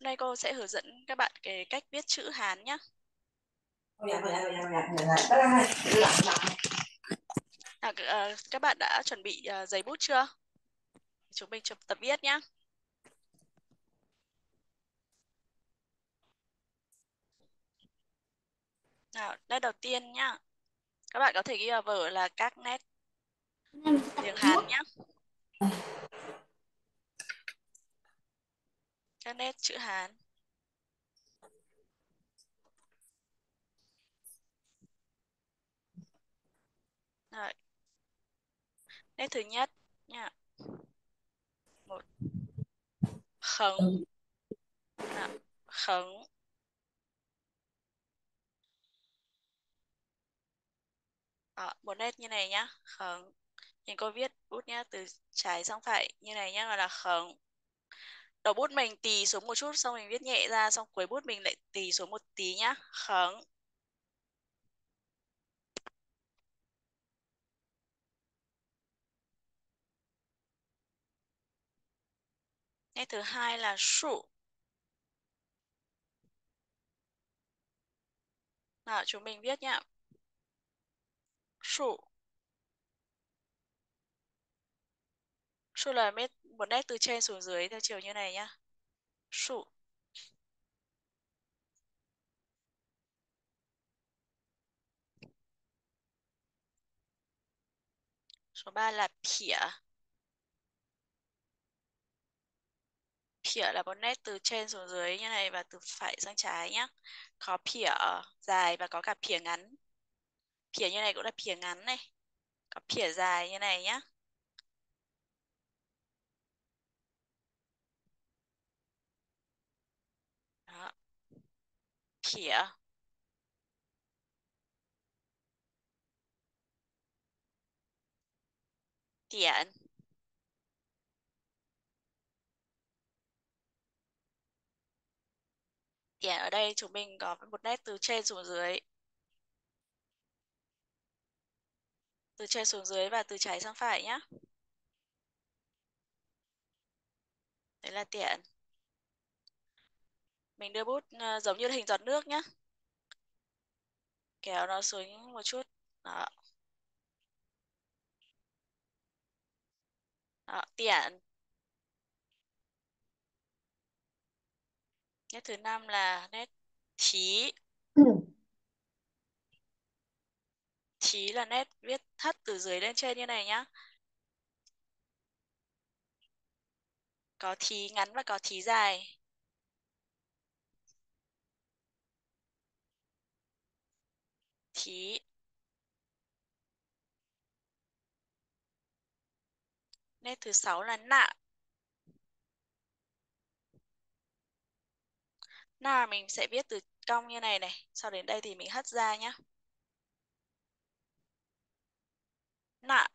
nay cô sẽ hướng dẫn các bạn cái cách viết chữ Hán nhé. À, các bạn đã chuẩn bị uh, giấy bút chưa? Chúng mình tập viết nhé. Nào, nét đầu tiên nhá. Các bạn có thể ghi vào vở là các nét tiếng Hán nhé. Các nét chữ Hán. Rồi. Nét thứ nhất nha. Một. Khẩn. Đó. Dạ. Khẩn. Đó, ờ, một nét như này nhá. Khẩn. Nhìn cô viết bút nhá, từ trái sang phải như này nhá, gọi là khẩn. Đầu bút mình tì xuống một chút xong mình viết nhẹ ra xong cuối bút mình lại tì xuống một tí nhá. Khẩn. Nét thứ hai là sụ. Nào, chúng mình viết nhá. Sụ. Sụ là một nét từ trên xuống dưới theo chiều như này nhá. Sụ. Số 3 là pỉa. Pỉa là một nét từ trên xuống dưới như này và từ phải sang trái nhá. Có pỉa dài và có cả pỉa ngắn. Pỉa như này cũng là pỉa ngắn này. Có pỉa dài như này nhá. Đó. Pỉa. Tiện. Tiện ở đây chúng mình có một nét từ trên xuống dưới. Từ trên xuống dưới và từ trái sang phải nhá. Đấy là tiện. Mình đưa bút uh, giống như hình giọt nước nhá. Kéo nó xuống một chút. Đó. Đó, tiện. Nét thứ năm là nét thí. Ừ. Thí là nét viết thắt từ dưới lên trên như này nhá. Có thí ngắn và có thí dài. Thí. Nét thứ sáu là nạ. Nạ mình sẽ viết từ cong như này này. Sau đến đây thì mình hất ra nhá. Nạ.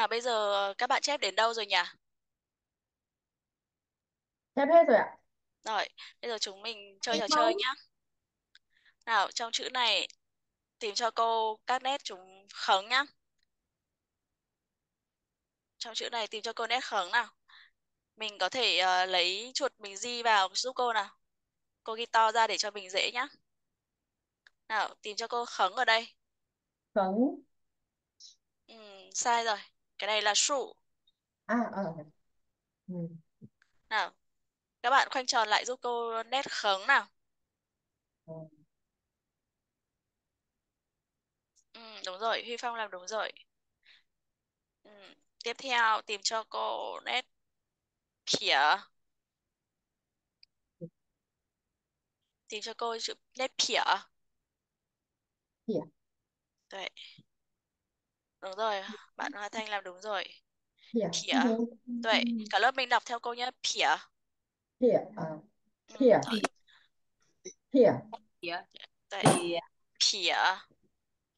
Nào bây giờ các bạn chép đến đâu rồi nhỉ? Chép hết rồi ạ. Rồi, bây giờ chúng mình chơi trò chơi nhá. Nào, trong chữ này tìm cho cô các nét chúng khống nhá. Trong chữ này tìm cho cô nét khống nào. Mình có thể uh, lấy chuột mình di vào giúp cô nào. Cô ghi to ra để cho mình dễ nhá. Nào, tìm cho cô khống ở đây. Khống. Ừ, sai rồi. Cái này là sụ. À, ờ. Ừ. Nào, các bạn khoanh tròn lại giúp cô nét khống nào. Ừ. Ừ, đúng rồi, Huy Phong làm đúng rồi. Ừ. Tiếp theo tìm cho cô nét khỉa. Tìm cho cô chữ nét khỉa. Khỉa. Đấy. Đúng rồi, bạn Hoa Thanh làm đúng rồi. Pỉa. Pỉa. Tuệ, cả lớp mình đọc theo câu nhé. Pỉa. Pỉa. Pỉa. Pỉa. Pỉa. Tuệ. Pỉa.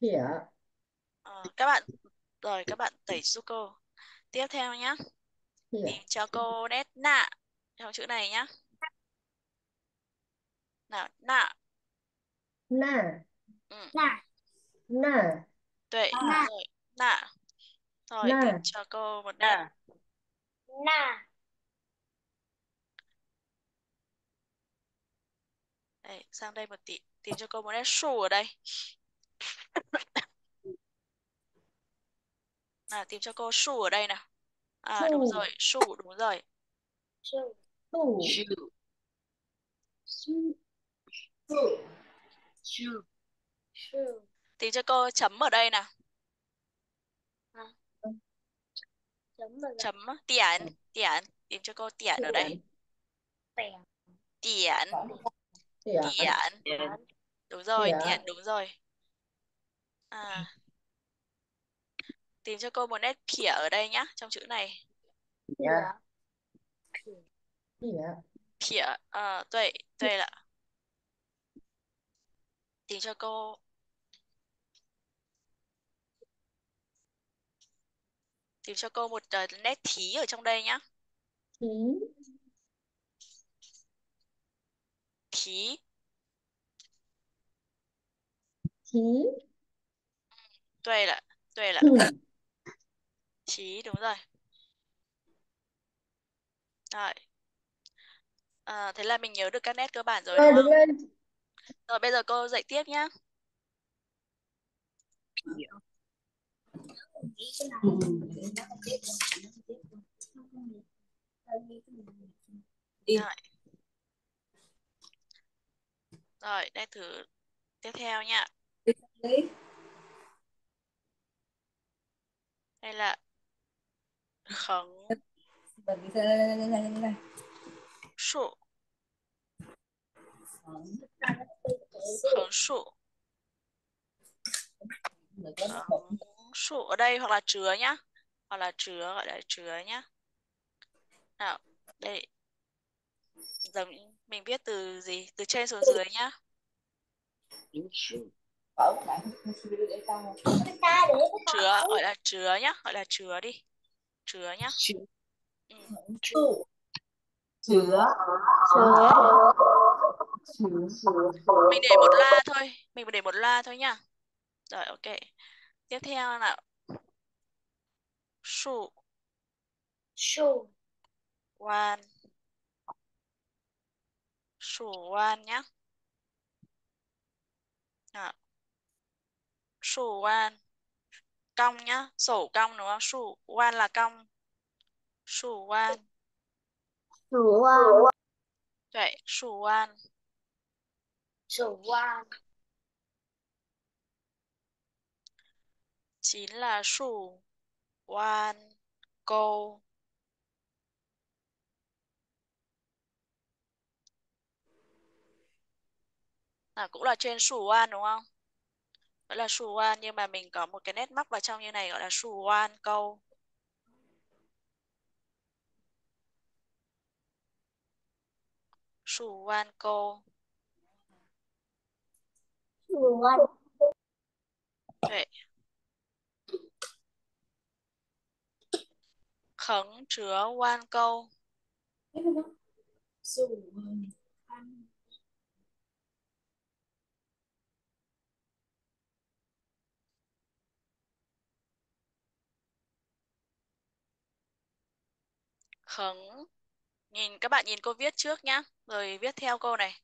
Pỉa. Ờ, các bạn rồi các bạn tẩy giúp cô. Tiếp theo nhé. Tìm cho cô nét nạ trong chữ này nhé. Nào, nạ. Nạ. Nạ. Nạ. Tuệ. Nạ. Rồi nạ rồi tìm cho cô một nét. Na đây sang đây một tí tìm cho cô một nét sù ở đây. Nào tìm cho cô sù ở đây nào. À đúng Sù. rồi sù đúng rồi. Su 树 su su su tìm cho cô chấm ở đây nào chấm là chấm á, tiện tiện. Tìm cho cô tiện ở đây. Bèn tiện. Tiện. Tiện. Đúng rồi tiện. đúng rồi. À. Tìm cho cô một nét phỉa ở đây nhá trong chữ này. Dạ. tiện phỉa à, tuệ tuệ là tìm cho cô tìm cho cô một ờ, nét thí ở trong đây nhá. Thí. Thí. Thí. Tuệ là tuệ là ừ. thí đúng rồi. Rồi. À, thế là mình nhớ được các nét cơ bản rồi rồi đúng không? lên. Rồi bây giờ cô dạy tiếp nhá rồi. Rồi đây thử tiếp theo nha. Đây là khẩn số khẩn số khẩn sụ ở đây hoặc là chứa nhá. Hoặc là chứa, gọi là chứa nhá. Nào, đây. Giờ mình viết từ gì? Từ trên xuống dưới nhá. Chứa, gọi là chứa nhá, gọi là chứa đi. Chứa nhá. Ừ. chứa mình để một la thôi. Mình để một la thôi nhá. Rồi, ok tiếp theo nào. Sụ su quan sủ quan nhá. À. quan cong nhá sổ cong đúng không? Sủ quan là cong. Sủ quan su quan tuệ sủ quan su quan chính là sủ. Quan câu à, cũng là trên sủ quan đúng không? Gọi là sủ quan nhưng mà mình có một cái nét mắc vào trong như này gọi là sủ quan câu sủ quan câu su quan tuệ khẩn chứa quan câu su khẩn, nhìn, các bạn nhìn cô viết trước nhá, rồi viết theo câu này.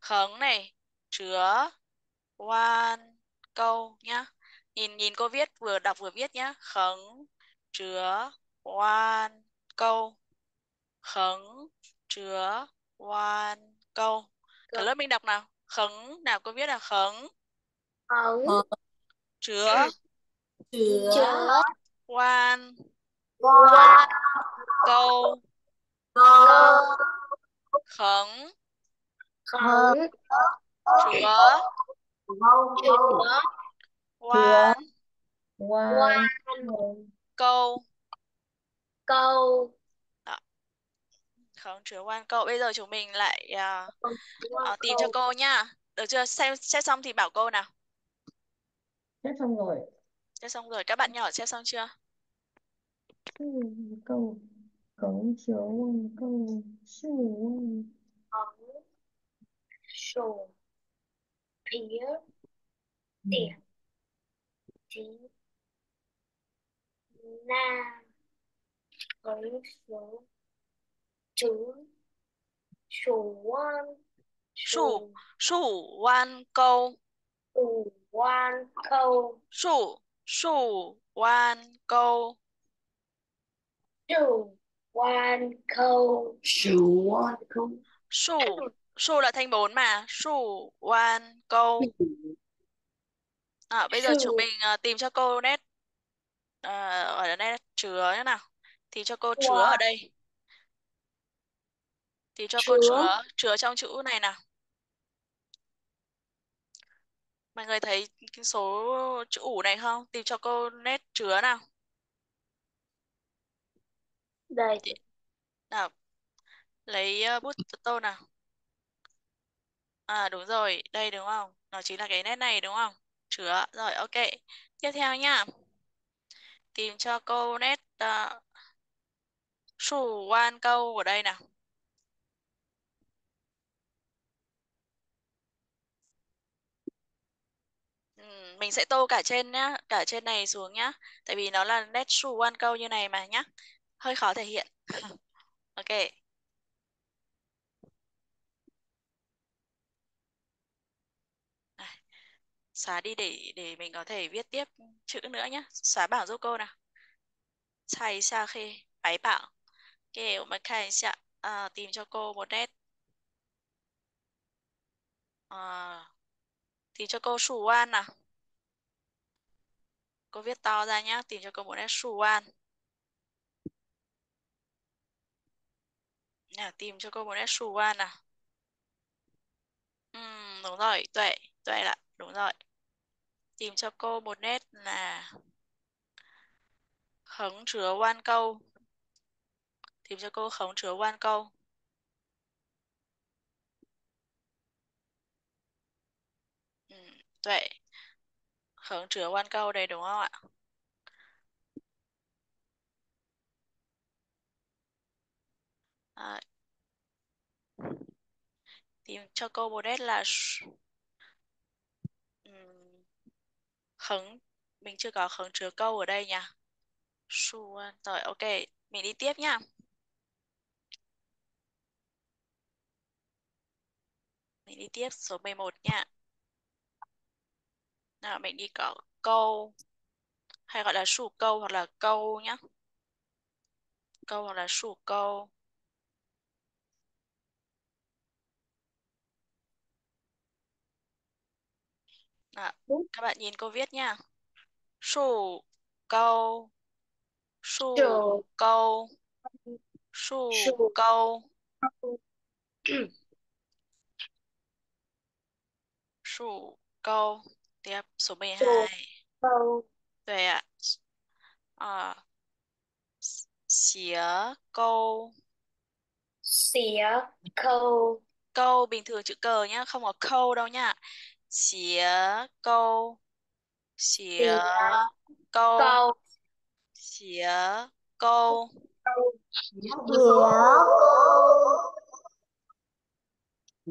Khẩn này chứa quan câu nhá. Nhìn nhìn cô viết, vừa đọc vừa viết nhá. Khẩn chứa quan câu. Khẩn chứa quan câu. Cả lớp mình đọc nào? Khẩn nào cô viết là khẩn khẩn chứa. Chứa. Quan quan câu. Câu. Khẩn khẩn chứa. Chứa. Quan quan câu câu. Khẩn chứa quan câu. Bây giờ chúng mình lại quan à, tìm cho cô nhá được chưa? Xem xét xong thì bảo cô nào. Xếp xong rồi. Xét xong rồi. Các bạn nhỏ xét xong chưa? Câu. Cống chứa quan câu. Sư quan sổ phía tiền. Tí na với số chú chủ quan Sủ, sủ quan câu, chủ quan câu sủ, sủ quan câu. chủ quan câu chủ quan câu Sủ, sủ là thanh bốn mà, sủ quan câu. À, bây giờ chúng mình à, tìm cho cô nét uh, ở đây chứa nhé nào. Tìm cho cô chứa ở đây. Tìm cho cô Chứa. chứa, trong chữ này nào. Mọi người thấy cái số chữ ủ này không? Tìm cho cô nét chứa nào. đây Nào. Lấy uh, bút tô nào. À đúng rồi, đây đúng không? Nó chính là cái nét này đúng không? Chứa. Rồi, ok. Tiếp theo nhá. Tìm cho cô nét uh, Chủ quan câu ở đây nào. Ừ, mình sẽ tô cả trên nhá, cả trên này xuống nhá. Tại vì nó là nét chủ quan câu như này mà nhá. Hơi khó thể hiện. ok. xóa đi để để mình có thể viết tiếp chữ nữa nhé xóa bảng giúp cô nào thầy xa khi bái bảo kiểu mà Khải sẽ tìm cho cô một nét à, cho cô chủ quan nào cô viết to ra nhá tìm cho cô một nét chủ quan à, tìm cho cô một nét chủ quan nào đúng rồi tuệ tuệ là đúng rồi tìm cho cô một nét là hứng chứa quan câu Tìm cho cô khống chứa quan câu. Ừm, tuệ. Khống chứa quan câu đây đúng không ạ? À, tìm cho cô một là ừ. khống mình chưa có khống chứa câu ở đây nha. Su rồi ok, mình đi tiếp nhá. Mình đi tiếp số 11 nha. Nào mình đi có câu hay gọi là sủ câu hoặc là câu nhá. Câu hoặc là sủ câu. Nào, các bạn nhìn cô viết nha. Sủ câu sủ câu Sủ. câu sủ câu tiếp số 12 câu Tuệ ạ. À, xía câu. Xía câu. Câu bình thường chữ cờ nhá không có câu đâu nhá. Xía câu. Xía câu. Câu. Xía câu.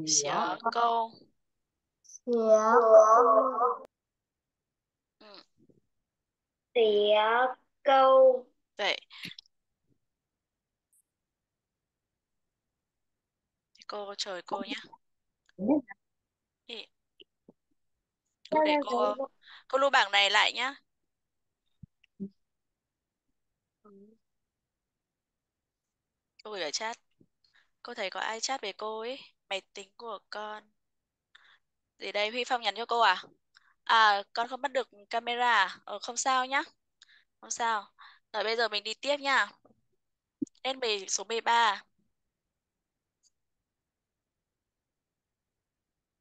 Xía câu Tiệc. Tiệc câu vậy cô trời cô nhá cô để cô cô lưu bảng này lại nhá cô gửi ở chat cô thấy có ai chat về cô ấy máy tính của con gì đây Huy Phong nhắn cho cô à? À con không bắt được camera à? Ờ, không sao nhá. Không sao. Rồi bây giờ mình đi tiếp nha lên về số 13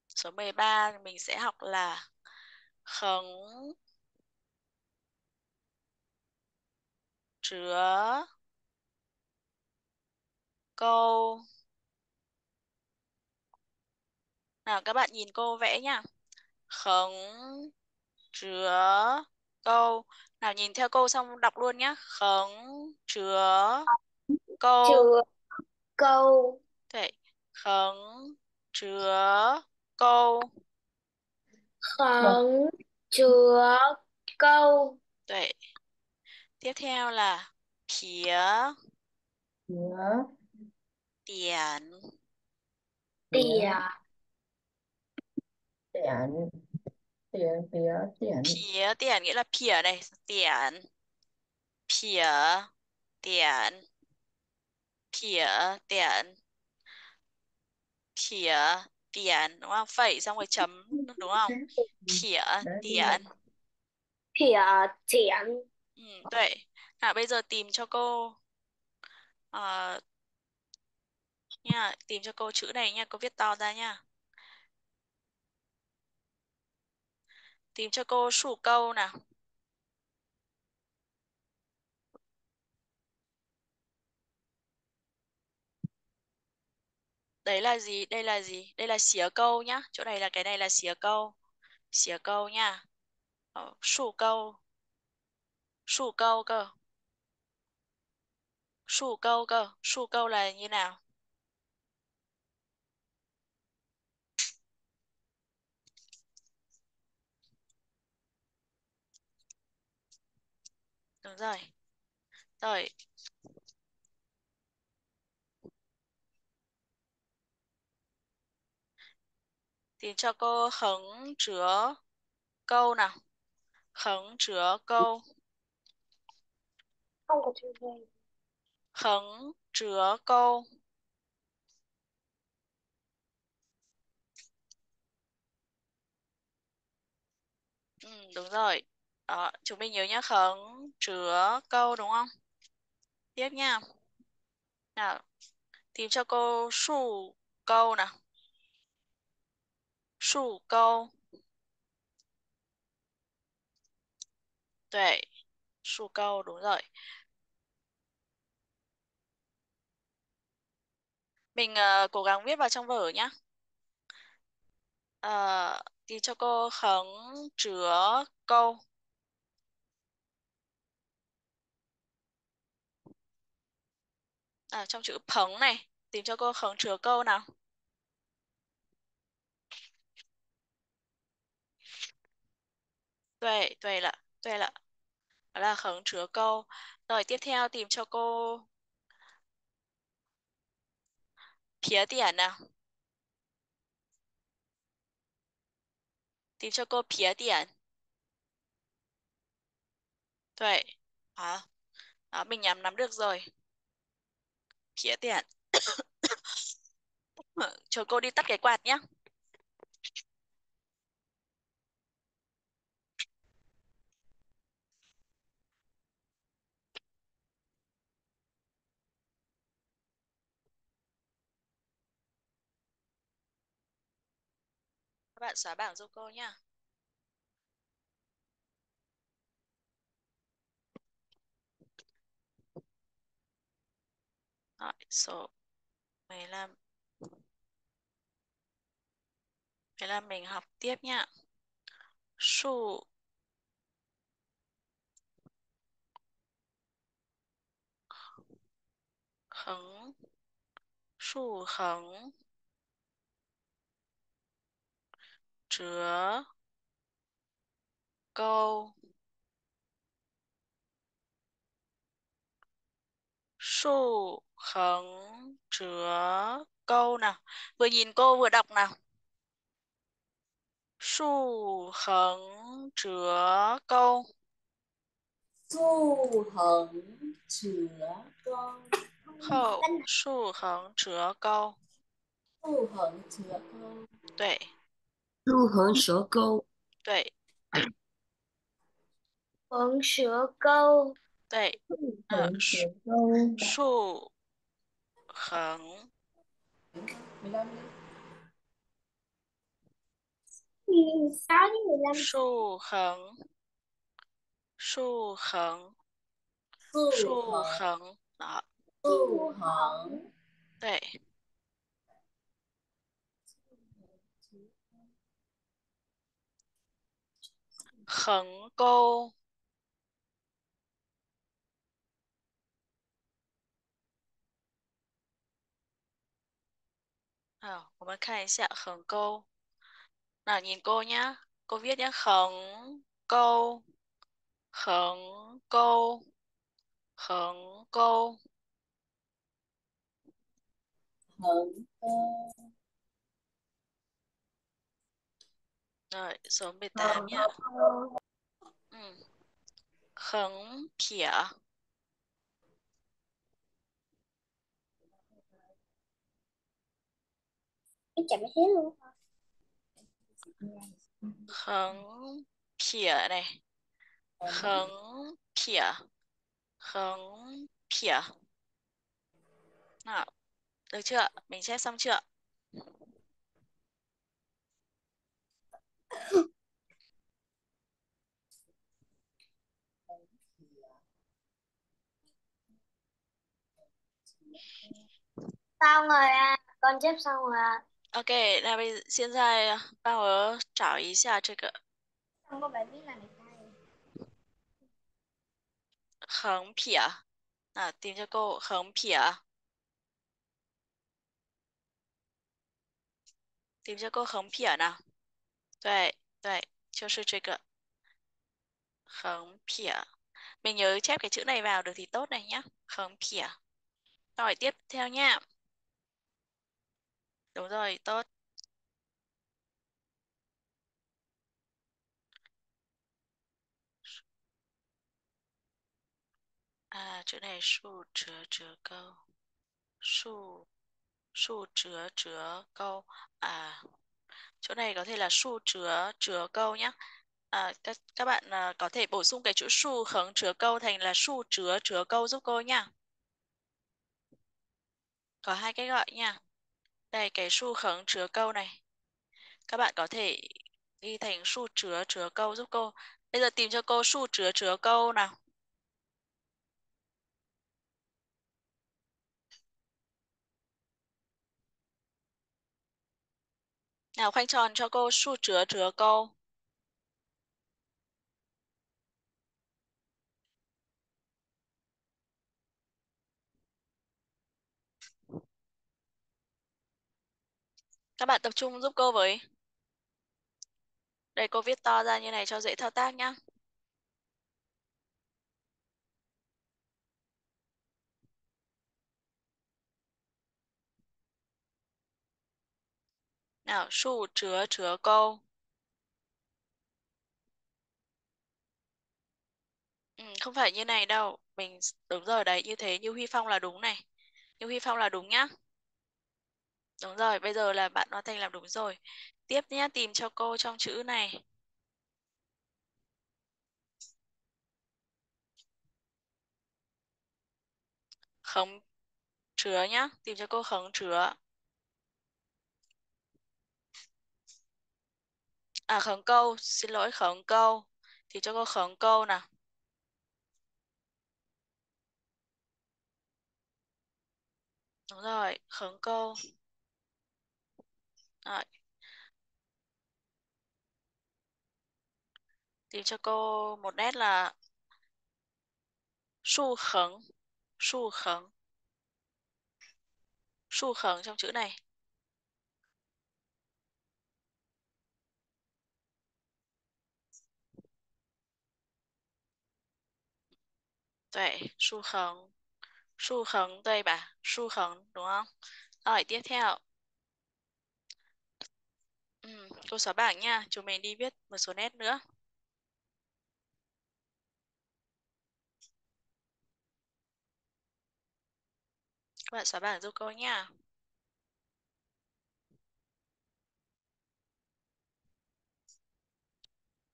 số 13 mình sẽ học là khống chứa câu Nào các bạn nhìn cô vẽ nha. Khống chứa câu. Nào nhìn theo cô xong đọc luôn nhá. Khống chứa câu. Chứa câu. Đấy. Khống chứa câu. Khống vâng. chứa câu. Đấy. Tiếp theo là phía. Phía. Tiền. Tiền tiền. Tiền phía tiền. Phía tiền nghĩa là phía này tiền. Phía tiền. Phía tiền. Phía tiền đúng không? Phẩy xong rồi chấm đúng không? Phía Đấy, tiền. Phía tiền. Ừ, tuệ nào bây giờ tìm cho cô ờ, nha tìm cho cô chữ này nha cô viết to ra nha tìm cho cô sủ câu nào. Đấy là gì? Đây là gì? Đây là xỉa câu nhá. Chỗ này là cái này là xỉa câu. Xỉa câu nha. Ờ, sủ câu. Sủ câu cơ. Sủ câu cơ. Sủ câu là như nào? Đúng rồi. Rồi. Tìm cho cô hứng chứa câu nào? Hứng chứa câu. Không có chữ gì. Hứng chứa câu. Ừ, đúng rồi đó chúng mình nhớ nhá khấn chứa câu đúng không? Tiếp nha. Nào tìm cho cô sủ câu nào. Sủ câu. Tuệ sủ câu đúng rồi. Mình uh, cố gắng viết vào trong vở nhá. Uh, tìm cho cô khấn chứa câu. À, trong chữ phấn này tìm cho cô hứng chứa câu nào. Tuệ tuệ là tuệ là đó là hứng chứa câu. Rồi tiếp theo tìm cho cô phía tiền nào. Tìm cho cô phía tiền tuệ. Đó. đó mình nhắm nắm được rồi phía tiền chờ cô đi tắt cái quạt nhé các bạn xóa bảng giúp cô nha. Rồi, số 15 Thế là mình học tiếp nhá. Sủ hứng. Sủ hứng. Chứa câu. Sủ hứng chứa câu nào? Vừa nhìn cô vừa đọc nào. Sủ hứng chứa câu. Du hứng chứa câu. Khẩu sủ hứng chứa câu. Du hứng chứa câu. Tuệ. Du hứng chứa câu. Tuệ. Hứng chứa câu. Tuệ. Ờ, hứng chứa câu sủ hứng sáu đến mười lăm sủ hứng sủ hứng du sủ hứng hứng đó du hứng tuệ hứng câu Ờ, 我们看一下横钩。 Nào nhìn cô nhá. Cô viết nhá. Khẩn câu. Khẩn câu. Khẩn câu. Khẩn Rồi, số 18 nhá. Ừ. Khẩn khỉa. Cái chậm xíu luôn. Khẩn khỉa này. Khẩn khỉa. Khẩn khỉa. Nào, được chưa? Mình chép xong chưa? Xong rồi à, con chép xong rồi à. ？OK，那么现在帮我找一下这个 Xong có bạn biết là này sai. 横撇啊，tìm cho cô 横撇，tìm cho cô 横撇呢？对对，就是这个横撇。Mình nhớ chép cái chữ này vào được thì tốt này nhá.横撇. Rồi tiếp theo nha. Đúng rồi, tốt. À, chữ này su chứa chứa câu. Su su chứa chứa câu. À, chỗ này có thể là su chứa chứa câu nhé À, các các bạn à, có thể bổ sung cái chữ su khống chứa câu thành là su chứa chứa câu giúp cô nha. Có hai cách gọi nha. Đây, cái su khống chứa câu này. Các bạn có thể ghi thành su chứa chứa câu giúp cô. Bây giờ tìm cho cô su chứa chứa câu nào. Nào, khoanh tròn cho cô su chứa chứa câu. Các bạn tập trung giúp cô với. Đây cô viết to ra như này cho dễ thao tác nhá. Nào, su chứa chứa câu. Ừ, không phải như này đâu. Mình đúng rồi đấy, như thế như Huy Phong là đúng này. Như Huy Phong là đúng nhá. Đúng rồi, bây giờ là bạn Hoa Thanh làm đúng rồi. Tiếp nhé, tìm cho cô trong chữ này. Khống chứa nhá, tìm cho cô khống chứa. À khống câu, xin lỗi khống câu. thì cho cô khống câu nào. Đúng rồi, khống câu. Rồi. Tìm cho cô một nét là su khẩn su khẩn Su khẩn trong chữ này. Vậy, su khẩn Su khẩn đây bà, su khẩn đúng không? Rồi, tiếp theo. Ừ, cô xóa bảng nha, chúng mình đi viết một số nét nữa. Các bạn xóa bảng giúp cô nha.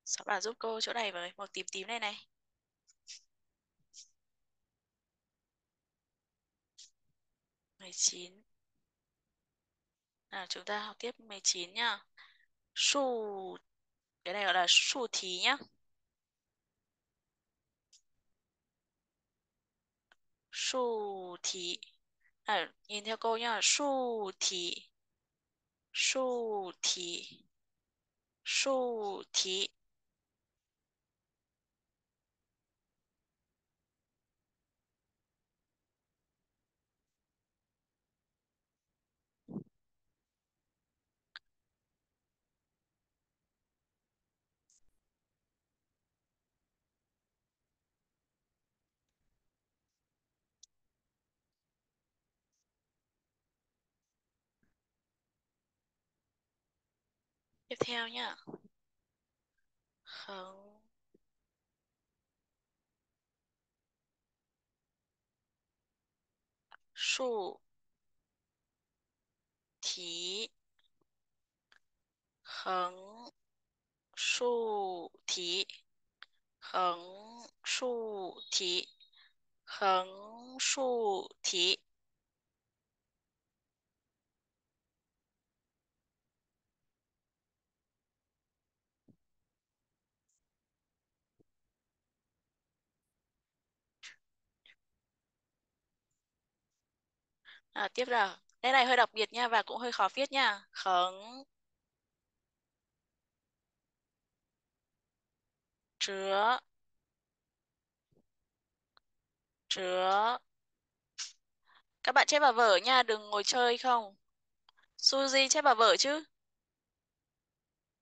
Xóa bảng giúp cô chỗ này với một tím tím này này. mười chín Nào chúng ta học tiếp 19 nhá. Su cái này gọi là thí nhá. Thí. À, nhìn theo cô nhá, thí. Thí. Thí. Theo nhá khống sụ thí khống sụ thí khống sụ thí khống sụ thí À, tiếp là Đây này hơi đặc biệt nha và cũng hơi khó viết nha. Khống chứa chứa các bạn chép vào vở nha, đừng ngồi chơi không. Suzy chép vào vở chứ.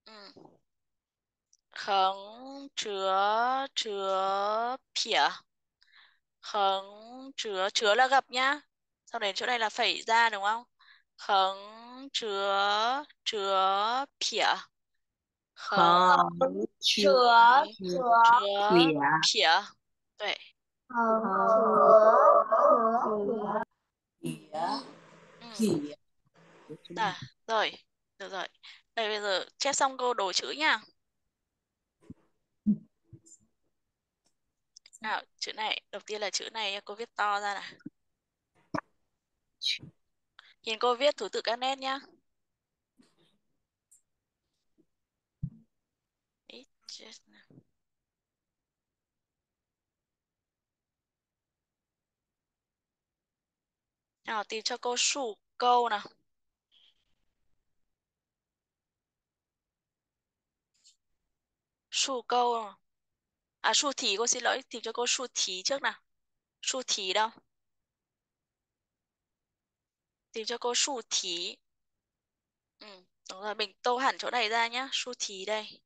Ừ. Khống chứa chứa phỉa. Khống chứa chứa là gặp nhá. Sau đến chỗ này là phẩy ra đúng không? Khống chứa chứa phỉa. Khống chứa chứa phỉa Ừ. phỉa À, rồi, được rồi. Đây bây giờ chép xong câu đồ chữ nha. Nào, chữ này, đầu tiên là chữ này cô viết to ra này. Nhìn cô viết thứ tự các nét nhá. Nào. Tìm cho cô sủ câu nào. Sủ câu. À, sủ thí, cô xin lỗi. Tìm cho cô sủ thí trước nào. Sủ thí đâu? Tìm cho cô su thí. Ừ, đúng rồi, mình tô hẳn chỗ này ra nhá. su thí đây.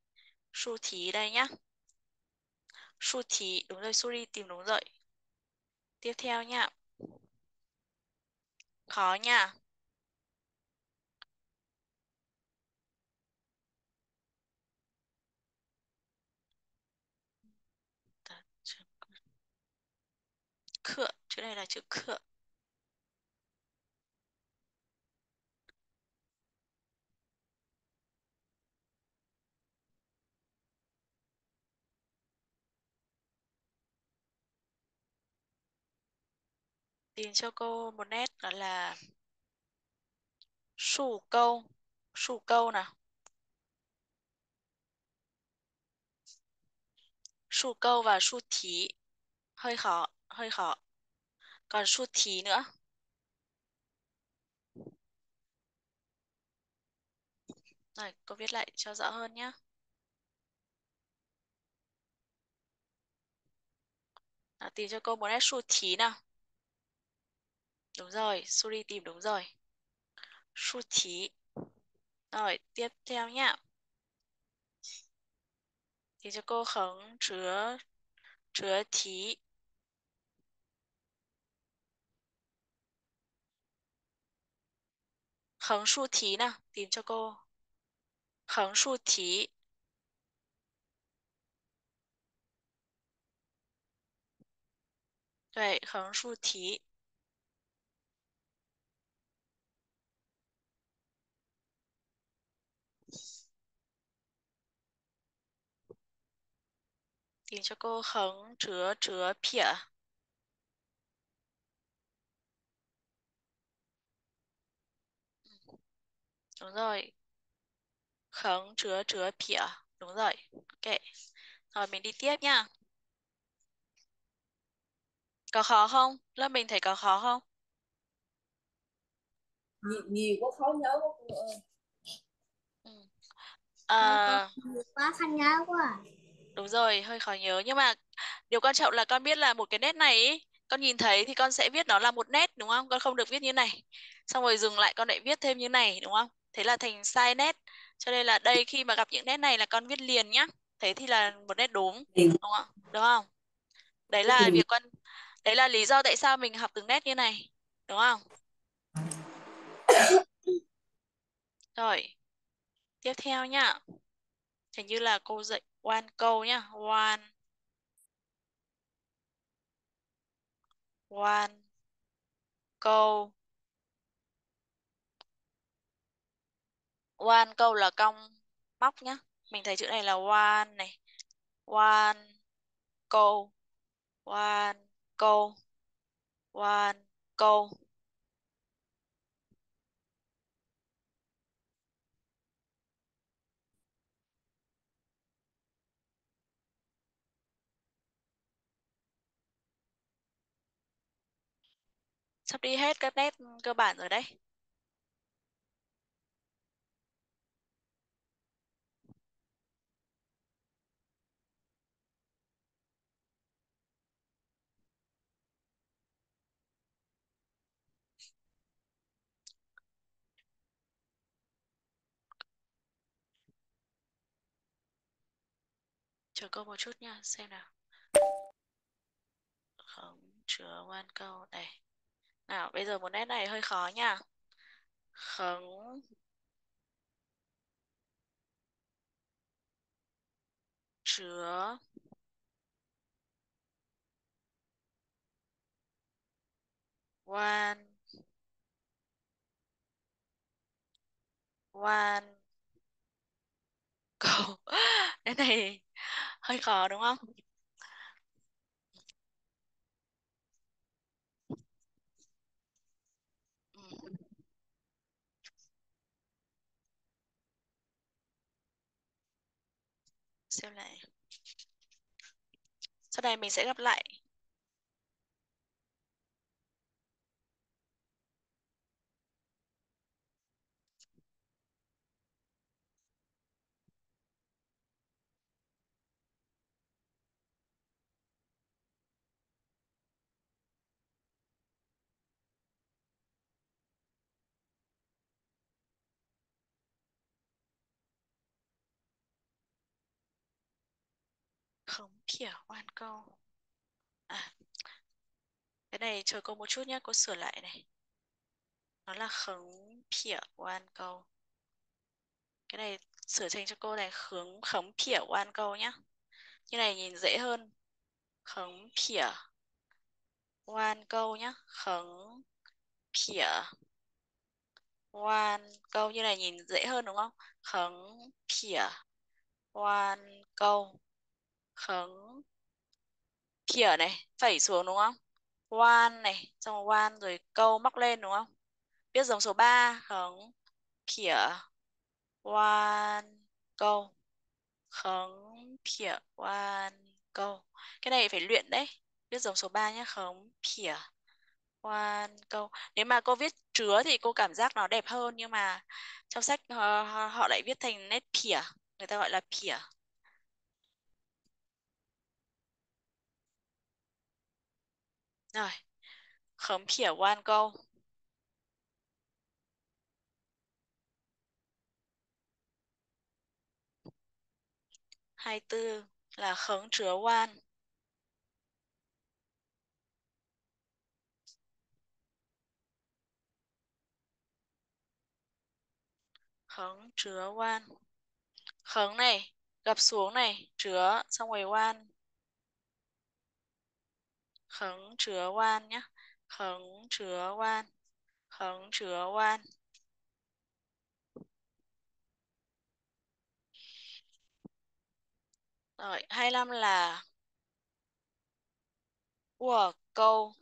su thí đây nhá. su thí, đúng rồi, sorry, tìm đúng rồi. Tiếp theo nha. Khó nha. Khựa, chữ này là chữ khựa. Tìm cho cô một nét đó là sủ câu. Sủ câu nào. Sủ câu và sủ thí. Hơi khó, hơi khó. Còn sủ thí nữa. Rồi, cô viết lại cho rõ hơn nhé. À, tìm cho cô một nét sủ thí nào. Đúng rồi, Suri tìm đúng rồi. su thí. Rồi, tiếp theo nhá. Tìm cho cô khống chứa chứa thí. Khống su thí nào, tìm cho cô. Khống su thí. Đấy, khống su thí. Tìm cho cô khống chứa chứa phỉa. Đúng rồi. Khống chứa chứa phỉa. Đúng rồi. Ok. Rồi mình đi tiếp nha. Có khó không? Lớp mình thấy có khó không? nhiều, nhiều quá khó nhớ quá cô ơi Ừ. À, quá khăn nhớ quá à. Đúng rồi, hơi khó nhớ. Nhưng mà điều quan trọng là con biết là một cái nét này ý, con nhìn thấy thì con sẽ viết nó là một nét đúng không? Con không được viết như này. Xong rồi dừng lại con lại viết thêm như này đúng không? Thế là thành sai nét. Cho nên là đây khi mà gặp những nét này là con viết liền nhá. Thế thì là một nét đúng, đúng không? Đúng không? Đấy là việc con đấy là lý do tại sao mình học từng nét như này, đúng không? Rồi. Tiếp theo nhá. Hình như là cô dạy one câu nhá. One. One. Câu. One câu là cong móc nhá. Mình thấy chữ này là one này. One. Câu. One. Câu. One. Câu. Sắp đi hết các nét cơ bản rồi đấy. Chờ câu một chút nha, xem nào. không chứa quan câu này. Nào, bây giờ một nét này hơi khó nha. Khống. Chứa. One. One. Cầu Cái này hơi khó đúng không? Ừ. Xem lại. Sau này mình sẽ gặp lại. Khống khỉa oan câu. À, cái này chờ cô một chút nhé, cô sửa lại này. Nó là khống khỉa oan câu. Cái này sửa thành cho cô này khống khống khỉa oan câu nhá. Như này nhìn dễ hơn. Khống khỉa oan câu nhá. Khống khỉa oan câu như này nhìn dễ hơn đúng không? Khống khỉa oan câu. Khống khỉa này, phẩy xuống đúng không? quan này, xong rồi quan rồi câu móc lên đúng không? Viết dòng số 3, khống khỉa quan câu. Khống khỉa quan câu. Cái này phải luyện đấy. Viết dòng số 3 nhé, khống khỉa quan câu. Nếu mà cô viết chứa thì cô cảm giác nó đẹp hơn nhưng mà trong sách ờ, họ, họ lại viết thành nét phỉa, người ta gọi là phỉa. Rồi. Khống khỉa quan, câu. hai tư là khống chứa quan, Khống chứa quan, Khống này, gập xuống này, chứa xong rồi quan khẩn chứa quan nhé. khẩn chứa quan khẩn chứa quan Rồi, 25 là của câu.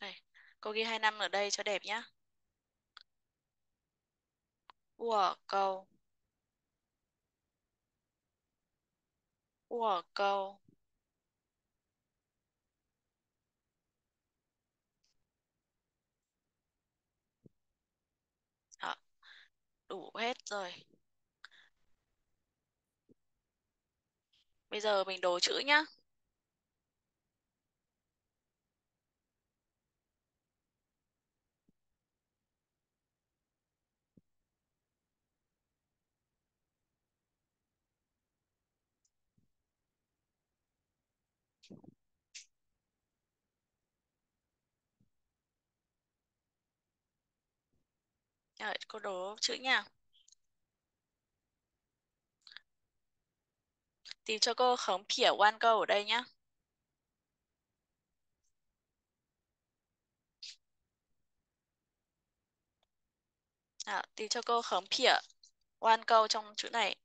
Đây, cô ghi 25 ở đây cho đẹp nhá. Của câu. Của câu. Đó, ờ, đủ hết rồi. Bây giờ mình đố chữ nhá. Rồi, cô đố chữ nha. Tìm cho cô khống phỉa one câu ở đây nhá. À, tìm cho cô khống phỉa one câu trong chữ này.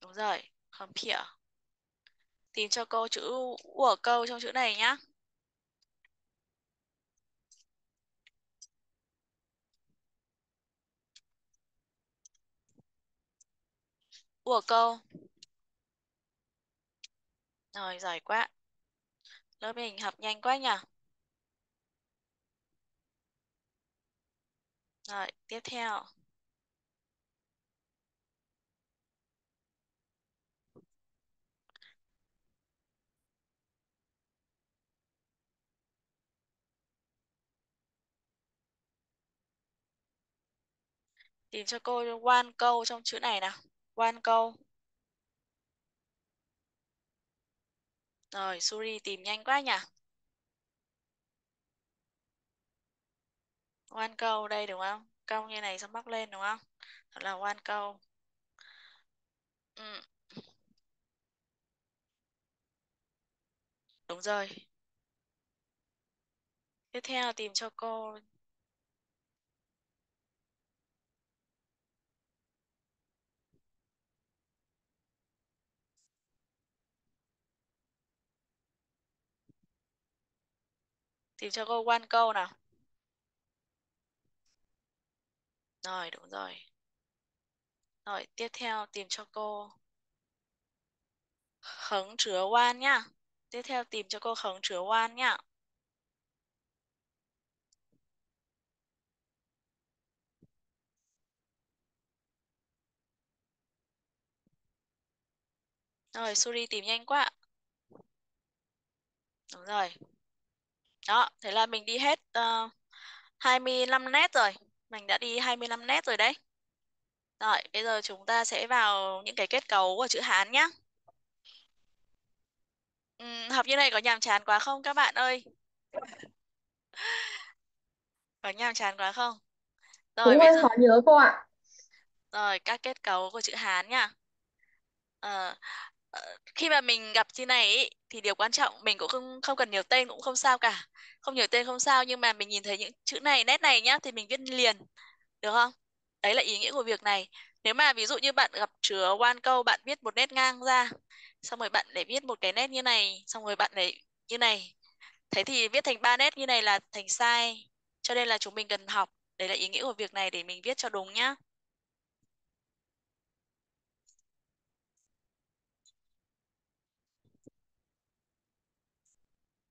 Đúng rồi, khống phỉa. Tìm cho cô chữ của câu trong chữ này nhá. Của câu. Rồi, giỏi quá. Lớp mình học nhanh quá nhỉ? Rồi, tiếp theo. Tìm cho cô quan câu trong chữ này nào. Quan câu. Rồi, Suri tìm nhanh quá nhỉ? Quan câu đây đúng không? Câu như này xong móc lên đúng không? Đó là quan câu. Ừ. Đúng rồi. Tiếp theo tìm cho cô Tìm cho cô quan câu nào. Rồi, đúng rồi. Rồi, tiếp theo tìm cho cô khống chứa quan nhá. Tiếp theo tìm cho cô khống chứa quan nhá. Rồi, Suri tìm nhanh quá. Đúng rồi. Đó, thế là mình đi hết uh, 25 nét rồi. Mình đã đi 25 nét rồi đấy. Rồi, bây giờ chúng ta sẽ vào những cái kết cấu của chữ Hán nhé. Uhm, học như này có nhàm chán quá không các bạn ơi? Có nhàm chán quá không? Rồi, Cũng bây hơi giờ... khó nhớ cô ạ. Rồi, các kết cấu của chữ Hán nhá. Ờ, ờ, Ờ, khi mà mình gặp chị này ý, thì điều quan trọng mình cũng không không cần nhiều tên cũng không sao cả. Không nhiều tên không sao nhưng mà mình nhìn thấy những chữ này, nét này nhá thì mình viết liền. Được không? Đấy là ý nghĩa của việc này. Nếu mà ví dụ như bạn gặp chứa one câu bạn viết một nét ngang ra, xong rồi bạn lại viết một cái nét như này, xong rồi bạn lại như này. Thế thì viết thành ba nét như này là thành sai. Cho nên là chúng mình cần học. Đấy là ý nghĩa của việc này để mình viết cho đúng nhá.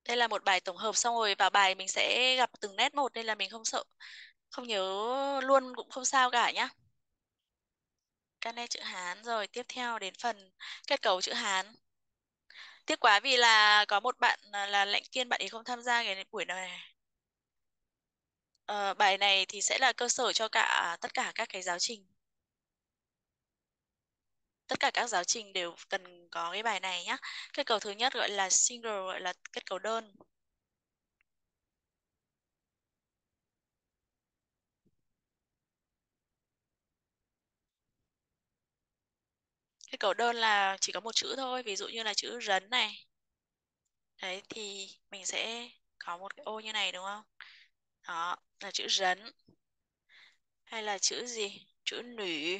Đây là một bài tổng hợp xong rồi vào bài mình sẽ gặp từng nét một nên là mình không sợ. Không nhớ luôn cũng không sao cả nhá. Các chữ Hán rồi tiếp theo đến phần kết cấu chữ Hán. Tiếc quá vì là có một bạn à, là Lãnh Kiên bạn ấy không tham gia cái buổi này. Ờ, bài này thì sẽ là cơ sở cho cả tất cả các cái giáo trình. Tất cả các giáo trình đều cần có cái bài này nhá. Kết cấu thứ nhất gọi là single gọi là kết cấu đơn. Kết cấu đơn là chỉ có một chữ thôi, ví dụ như là chữ rấn này. Đấy thì mình sẽ có một cái ô như này đúng không? Đó, là chữ rấn. Hay là chữ gì? Chữ nữ.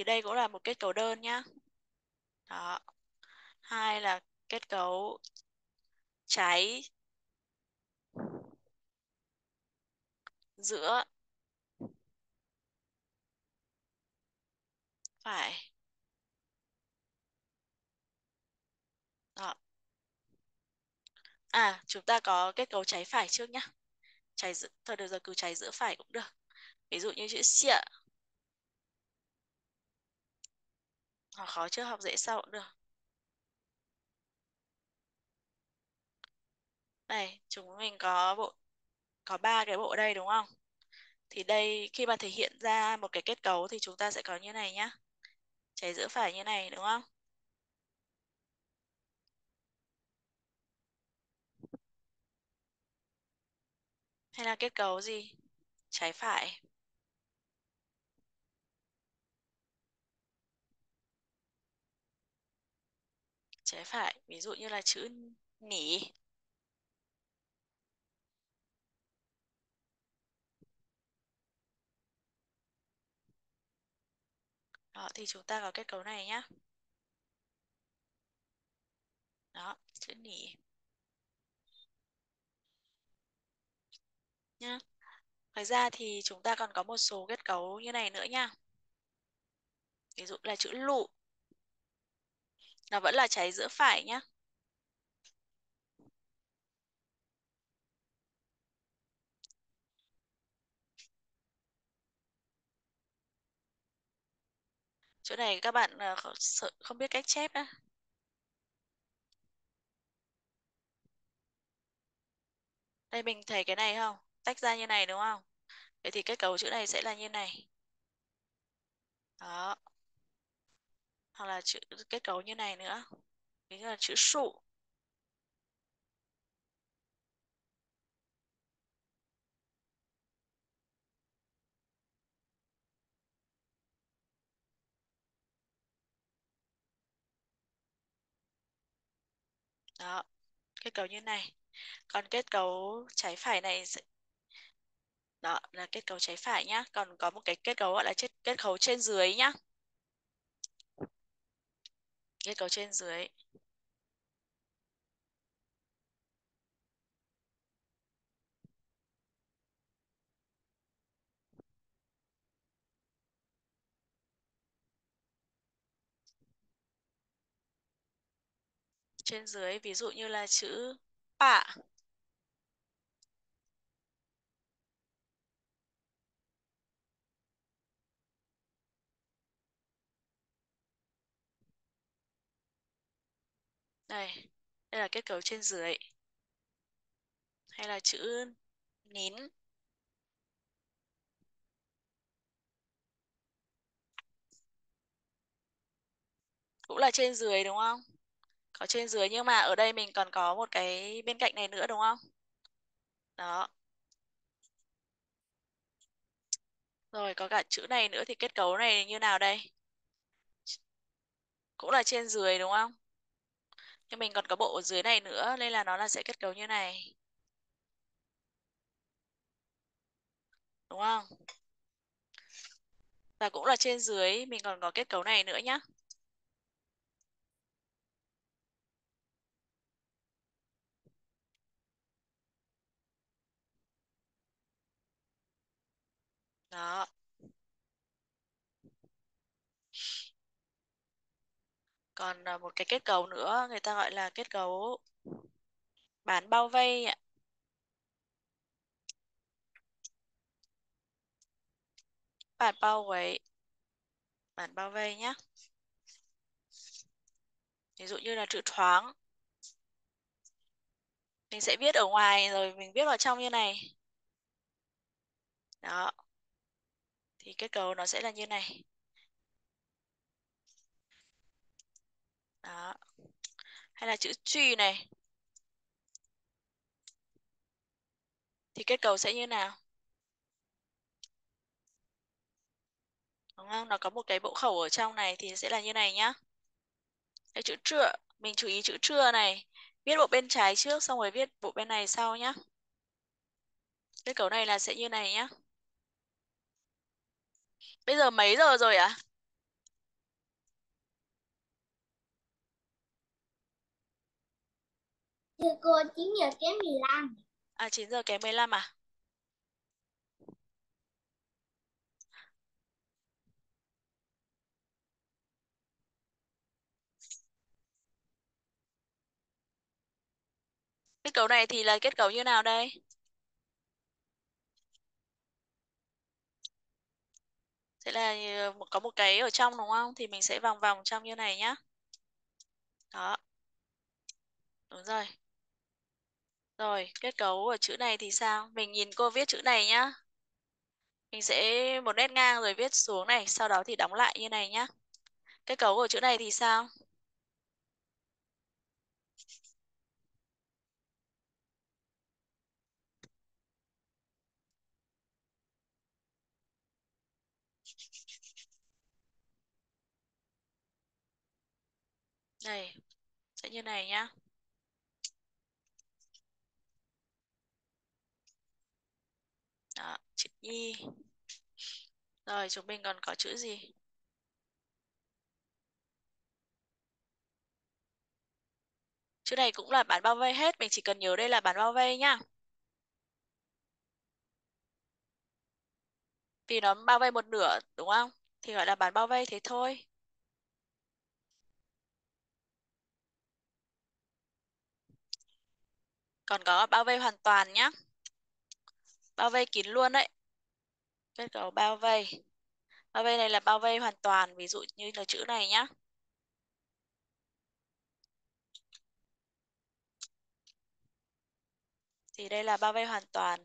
Thì đây cũng là một kết cấu đơn nhá. Đó. Hai là kết cấu cháy giữa phải. Đó. À, chúng ta có kết cấu cháy phải trước nhá. Cháy giữa, thôi được rồi, cứ cháy giữa phải cũng được. Ví dụ như chữ xịa. Học khó trước học dễ sau cũng được. Này, chúng mình có bộ có ba cái bộ đây đúng không? Thì đây khi mà thể hiện ra một cái kết cấu thì chúng ta sẽ có như này nhá. Trái giữa phải như này đúng không? Hay là kết cấu gì? Trái phải. Trái phải, ví dụ như là chữ nỉ. Đó, thì chúng ta có kết cấu này nhá. Đó, chữ nỉ. Nhá. Ngoài ra thì chúng ta còn có một số kết cấu như này nữa nha. Ví dụ là chữ lụ. Nó vẫn là cháy giữa phải nhá. Chỗ này các bạn ờ, không biết cách chép á. Đây mình thấy cái này không? Tách ra như này đúng không? Vậy thì kết cấu chữ này sẽ là như này. Đó. Hoặc là chữ kết cấu như này nữa. Ví dụ là chữ sụ. Đó. Kết cấu như này. Còn kết cấu trái phải này sẽ đó là kết cấu trái phải nhá. Còn có một cái kết cấu gọi là kết, kết cấu trên dưới nhá. Kết cấu trên dưới. Trên dưới ví dụ như là chữ bạ. Đây, đây là kết cấu trên dưới. Hay là chữ nín. Cũng là trên dưới đúng không? Có trên dưới nhưng mà ở đây mình còn có một cái bên cạnh này nữa đúng không? Đó. Rồi có cả chữ này nữa thì kết cấu này như nào đây? Cũng là trên dưới đúng không? Nhưng mình còn có bộ ở dưới này nữa, nên là nó là sẽ kết cấu như này. Đúng không? Và cũng là trên dưới, mình còn có kết cấu này nữa nhá. Đó. Còn à, một cái kết cấu nữa, người ta gọi là kết cấu bán bao vây ạ. Bản bao vây. Bản bao vây nhé. Ví dụ như là chữ thoáng. Mình sẽ viết ở ngoài rồi mình viết vào trong như này. Đó. Thì kết cấu nó sẽ là như này. Đó. Hay là chữ truy này. Thì kết cấu sẽ như nào? Đúng không? Nó có một cái bộ khẩu ở trong này thì sẽ là như này nhá. Cái chữ trưa, mình chú ý chữ trưa này. Viết bộ bên trái trước xong rồi viết bộ bên này sau nhá. Kết cấu này là sẽ như này nhá. Bây giờ mấy giờ rồi ạ? À? Thưa cô 9 giờ kém 15. À 9 giờ kém 15 à? Kết cấu này thì là kết cấu như nào đây? Sẽ là có một cái ở trong đúng không? Thì mình sẽ vòng vòng trong như này nhá. Đó. Đúng rồi. Rồi, kết cấu của chữ này thì sao? Mình nhìn cô viết chữ này nhá. Mình sẽ một nét ngang rồi viết xuống này, sau đó thì đóng lại như này nhá. Kết cấu của chữ này thì sao? Đây, sẽ như này nhá. Chữ Y. Rồi, chúng mình còn có chữ gì? Chữ này cũng là bán bao vây hết, mình chỉ cần nhớ đây là bán bao vây nhá. Vì nó bao vây một nửa, đúng không? Thì gọi là bán bao vây thế thôi. Còn có bao vây hoàn toàn nhá. Bao vây kín luôn đấy. Kết cấu bao vây. Bao vây này là bao vây hoàn toàn, ví dụ như là chữ này nhá. Thì đây là bao vây hoàn toàn.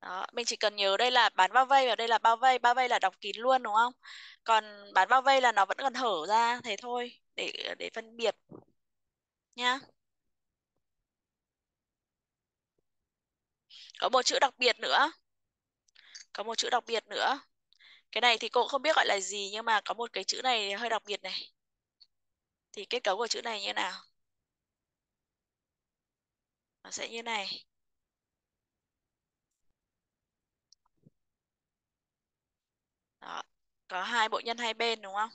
Đó, mình chỉ cần nhớ đây là bán bao vây và đây là bao vây, bao vây là đóng kín luôn đúng không? Còn bán bao vây là nó vẫn còn hở ra thế thôi để để phân biệt nhá. Có một chữ đặc biệt nữa. Có một chữ đặc biệt nữa. Cái này thì cô không biết gọi là gì nhưng mà có một cái chữ này hơi đặc biệt này. Thì kết cấu của chữ này như nào? Nó sẽ như này. Đó, có hai bộ nhân hai bên đúng không?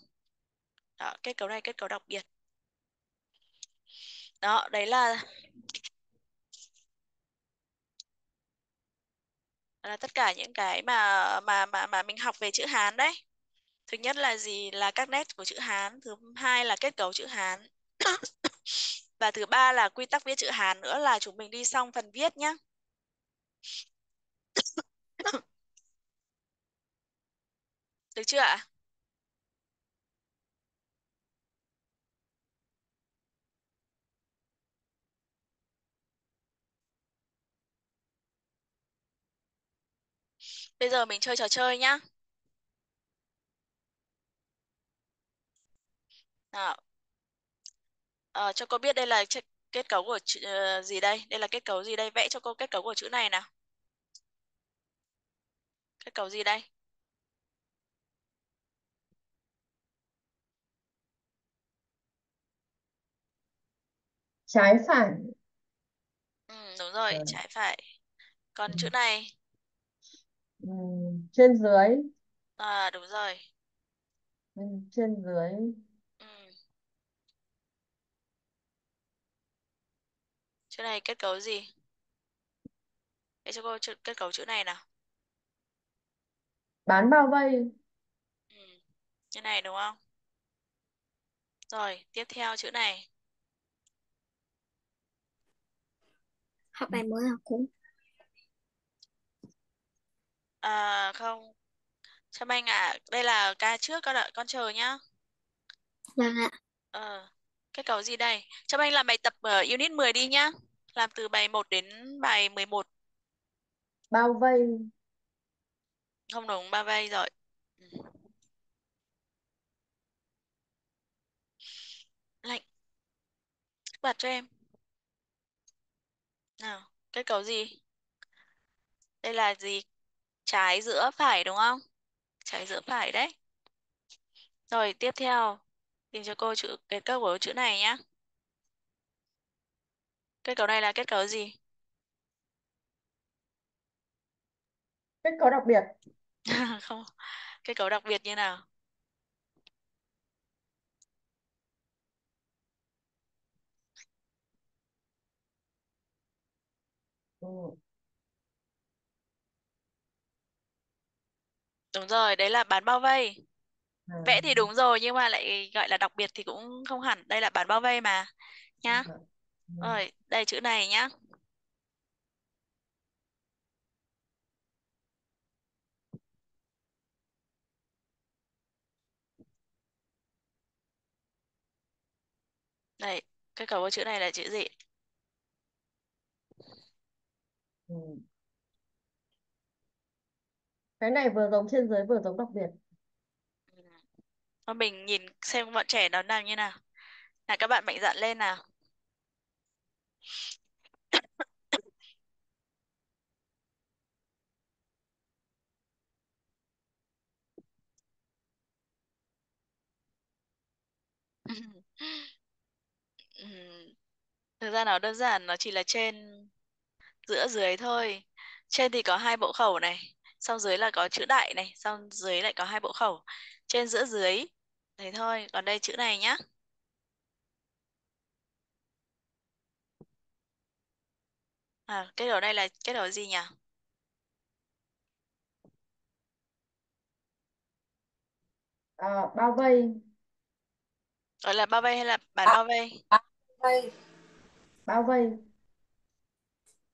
Đó, kết cấu này kết cấu đặc biệt. Đó, đấy là là tất cả những cái mà mà mà mà mình học về chữ Hán đấy. Thứ nhất là gì? Là các nét của chữ Hán, thứ hai là kết cấu chữ Hán. Và thứ ba là quy tắc viết chữ Hán nữa là chúng mình đi xong phần viết nhé. Được chưa ạ? Bây giờ mình chơi trò chơi nhá. Nào. Ờ, cho cô biết đây là kết cấu của chữ uh, gì đây? Đây là kết cấu gì đây? Vẽ cho cô kết cấu của chữ này nào. Kết cấu gì đây? trái phải Ừ, đúng rồi, Ờ. trái phải. Còn Ừ. chữ này? Ừ, trên dưới À, đúng rồi. Ừ, trên dưới Ừ. Chữ này kết cấu gì? Vẽ cho cô chữ, kết cấu chữ này nào. bán bao vây Ừ. Như này đúng không? Rồi, tiếp theo chữ này. Học bài mới hả cô? À, không. Trâm Anh ạ, đây là ca trước con đợi con chờ nhá. Vâng ạ. Ờ, kết cấu gì đây? Trâm Anh làm bài tập ở unit 10 đi nhá. Làm từ bài 1 đến bài 11. bao vây Không đúng, ba vây rồi. Ừ. Lạnh. Bật cho em. Nào, kết cấu gì? Đây là gì? Trái giữa phải đúng không? Trái giữa phải đấy. Rồi, tiếp theo. Tìm cho cô chữ kết cấu của chữ này nhá. Kết cấu này là kết cấu gì? kết cấu đặc biệt Không. Kết cấu đặc biệt như nào? ừ. Đúng rồi, đấy là bán bao vây. à, Vẽ thì đúng rồi nhưng mà lại gọi là đặc biệt thì cũng không hẳn. Đây là bán bao vây mà. Nhá. ừ. Rồi, đây chữ này nhá. Đây, kết cấu của chữ này là chữ gì? Ừ cái này vừa giống trên dưới vừa giống đặc biệt Thôi mình nhìn xem bọn trẻ đó nào như nào. Là các bạn mạnh dạn lên nào. Thực ra nó đơn giản, nó chỉ là trên giữa dưới thôi. Trên thì có hai bộ khẩu này, sau dưới là có chữ đại này, sau dưới lại có hai bộ khẩu. Trên, giữa, dưới. Thế thôi, còn đây chữ này nhá. À, cái đầu đây là cái đầu gì nhỉ? À, bao vây, Gọi là bao vây hay là bản À. bao vây? Đây. bao vây.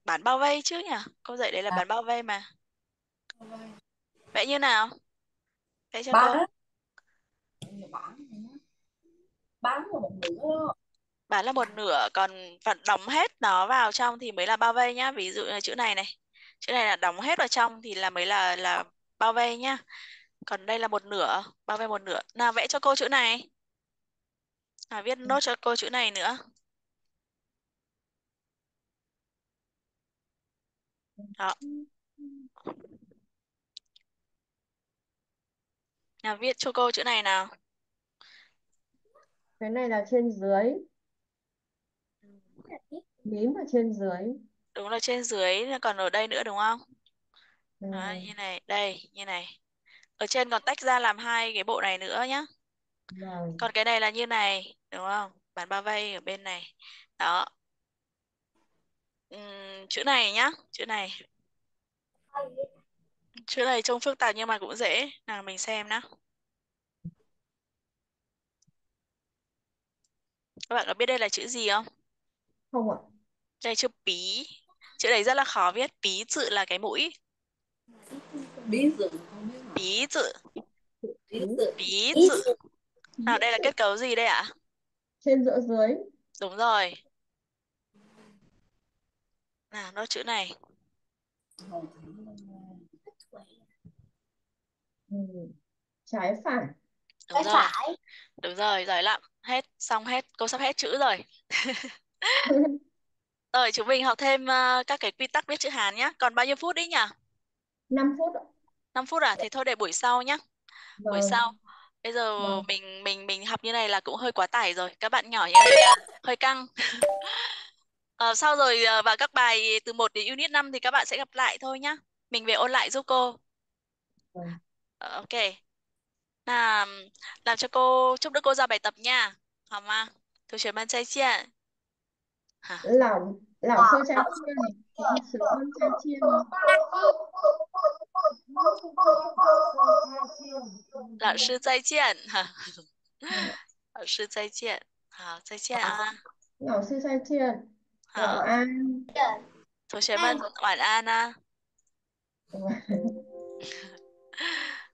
Bản bao vây chứ nhỉ? Cô dạy đấy là À. bản bao vây mà. Vẽ như nào? Vẽ cho Bán. cô. Bán. Bán là một nửa. Bán là một nửa, còn phần đóng hết nó vào trong thì mới là bao vây nhá. Ví dụ như chữ này này. Chữ này là đóng hết vào trong thì là mới là là bao vây nhá. Còn đây là một nửa, bao vây một nửa. Nào vẽ cho cô chữ này. Nào viết nốt cho cô chữ này nữa. Đó. Nào viết cho cô chữ này nào. Cái này là trên dưới, mím ở trên dưới. Đúng là trên dưới, còn ở đây nữa đúng không? Ừ. Đấy, như này, đây, như này. Ở trên còn tách ra làm hai cái bộ này nữa nhá. Vâng. Còn cái này là như này, đúng không? Bản bao vây ở bên này. Đó. Ừm, chữ này nhá, chữ này. Chữ này trông phức tạp nhưng mà cũng dễ. Nào mình xem nào. Các bạn có biết đây là chữ gì không? Không ạ. Đây là chữ pí. Chữ đấy rất là khó viết. Pí chữ là cái mũi. Bí dự không biết mà. Pí chữ, Bí pí Bí dự. Nào đây là kết cấu gì đây ạ? Trên giữa dưới. Đúng rồi. Nào, nốt chữ này. Ừ. Trái phải. Đúng rồi. Đúng rồi, giỏi lắm. Hết, xong hết. Cô sắp hết chữ rồi. Rồi, chúng mình học thêm ờ, các cái quy tắc viết chữ Hán nhé. Còn bao nhiêu phút đấy nhỉ? 5 phút ạ. 5 phút à? Thế thôi để buổi sau nhé. Buổi Vâng. sau. Bây giờ Vâng. mình mình mình học như này là cũng hơi quá tải rồi. Các bạn nhỏ như này hơi căng. Ờ, sau rồi ờ, vào các bài từ 1 đến unit 5 thì các bạn sẽ gặp lại thôi nhá. Mình về ôn lại giúp cô. Vâng. Ờ, ok. Nào, làm cho cô chúc đỡ cô ra bài tập nha. Hào ma. Thử chuyển ban chay chia. Hả? Lão lão sư trai chiên. Lão sư ơn trai chiên. Lão sư 再见. Hả? Vâng. Lão sư 再见. Hảo, 再见啊. Lão sư trai chiên. Bảo 好， an. 同学们晚安啊。Vâng.